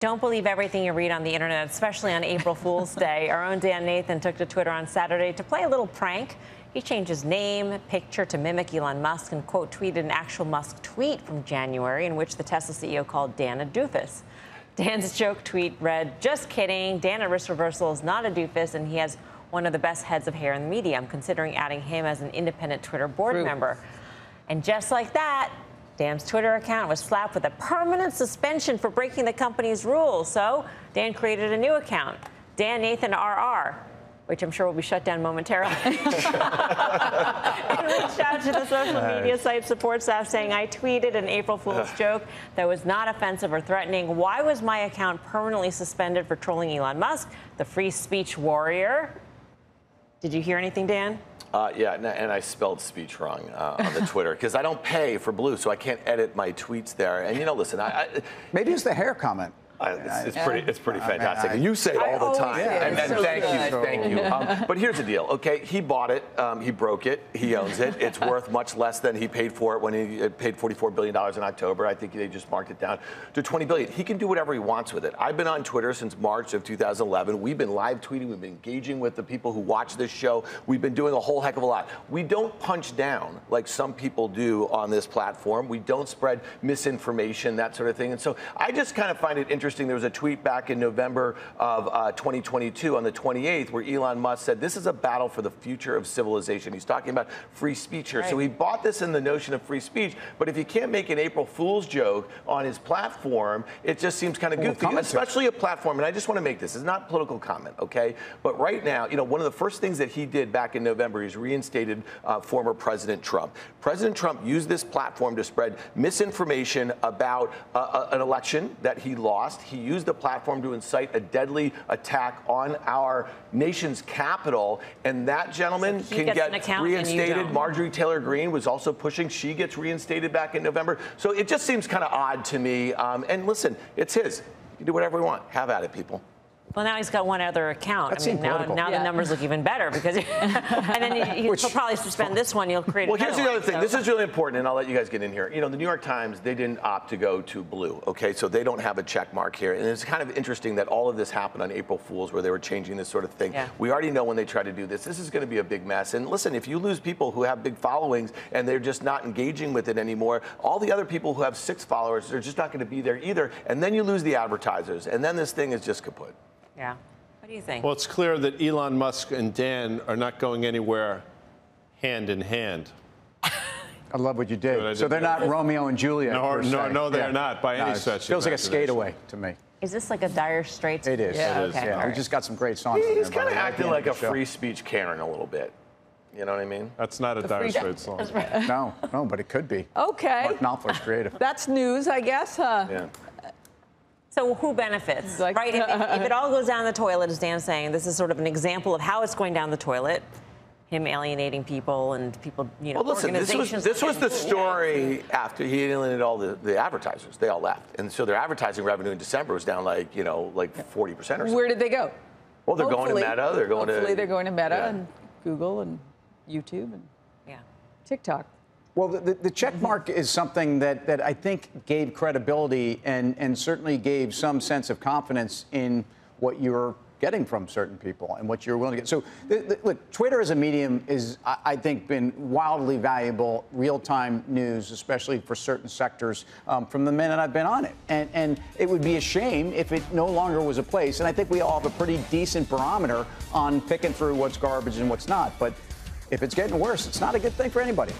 Don't believe everything you read on the internet, especially on April Fool's Day. Our own Dan Nathan took to Twitter on Saturday to play a little prank. He changed his name, picture to mimic Elon Musk and quote tweeted an actual Musk tweet from January in which the Tesla CEO called Dan a doofus. Dan's joke tweet read, "Just kidding. Dan at risk reversal is not a doofus, and he has one of the best heads of hair in the media. I'm considering adding him as an independent Twitter board True. member." And just like that, Dan's Twitter account was slapped with a permanent suspension for breaking the company's rules. So Dan created a new account, Dan Nathan RR, which I'm sure will be shut down momentarily. and reached out to the social media site support staff saying, I tweeted an April Fool's joke that was not offensive or threatening. Why was my account permanently suspended for trolling Elon Musk, the free speech warrior? Did you hear anything, Dan? Uh, yeah, and, and I spelled speech wrong uh, on the Twitter because I don't pay for Blue, so I can't edit my tweets there. And you know, listen, I, I, Maybe it's the hair comment. I, it's, it's pretty, it's pretty I mean, fantastic. I- and you say it I all the time. do. And, It's and so thank good. you, thank you. Um, but here's the deal, okay? He bought it, um, he broke it, he owns it. It's worth much less than he paid for it when he uh, paid 44 billion dollars in October. I think they just marked it down to 20 billion. He can do whatever he wants with it. I've been on Twitter since March of 2011. We've been live tweeting, we've been engaging with the people who watch this show. We've been doing a whole heck of a lot. We don't punch down like some people do on this platform. We don't spread misinformation, that sort of thing. And so I just kind of find it interesting. There was a tweet back in November of uh, 2022 on the 28th where Elon Musk said, This is a battle for the future of civilization. He's talking about free speech here. So Right. he bought this in the notion of free speech. But if you can't make an April Fool's joke on his platform, it just seems kind of goofy, especially a platform. And I just want to make this, it's not political comment, okay? But right now, you know, one of the first things that he did back in November is reinstated uh, former President Trump. President Trump used this platform to spread misinformation about uh, uh, an election that he lost. He used the platform to incite a deadly attack on our nation's capital. And that gentleman So can get account and you reinstated. Marjorie Taylor Greene was also pushing. She gets reinstated back in November. So it just seems kind of odd to me. Um, and listen, it's his. You can do whatever you want. Have at it, people. Well, now he's got one other account. That I mean, now, now Yeah. the numbers look even better because, and then he, he'll Which- probably suspend this one. You'll create. Well, here's the another other thing. one, This is really important, and I'll let you guys get in here. You know, the New York Times, they didn't opt to go to blue, okay? So they don't have a check mark here. And it's kind of interesting that all of this happened on April Fool's where they were changing this sort of thing. Yeah. We already know when they try to do this, this is going to be a big mess. And listen, if you lose people who have big followings and they're just not engaging with it anymore, all the other people who have six followers, they're just not going to be there either. And then you lose the advertisers. And then this thing is just kaput. Yeah. What do you think? Well, it's clear that Elon Musk and Dan are not going anywhere hand in hand. I love what you Good, I did. So did they're not Romeo and Juliet. No, no, no, they're not by any it stretch of Feels like a imagination. skateaway to me. is this like a dire straits? It is. Yeah. It is, okay. Yeah, all we just got some great songs. in He's there, kind of acting like a end of the show. free speech Karen a little bit. You know what I mean? That's not a dire straits song. No, no, but it could be. Okay. Mark Knopfler's creative. That's news, I guess, huh? Yeah. So who benefits, Like- right? If, if it all goes down the toilet, as Dan's saying, this is sort of an example of how it's going down the toilet. Him alienating people and people, you know, Well, listen, this was this was the like- story after he alienated all the, the advertisers. They all left, and so their advertising revenue in December was down like you know like forty percent or something. Where did they go? Well, they're going to Meta. They're going to. Hopefully they're going to Meta Yeah. and Google and YouTube and Yeah. TikTok. Well, the, the, check mark is something that, that I think gave credibility and, and certainly gave some sense of confidence in what you're getting from certain people and what you're willing to get. So, the, the, look, Twitter as a medium is, I, I think, been wildly valuable, real-time news, especially for certain sectors, um, from the minute I've been on it. And, and it would be a shame if it no longer was a place. And I think we all have a pretty decent barometer on picking through what's garbage and what's not. But if it's getting worse, it's not a good thing for anybody.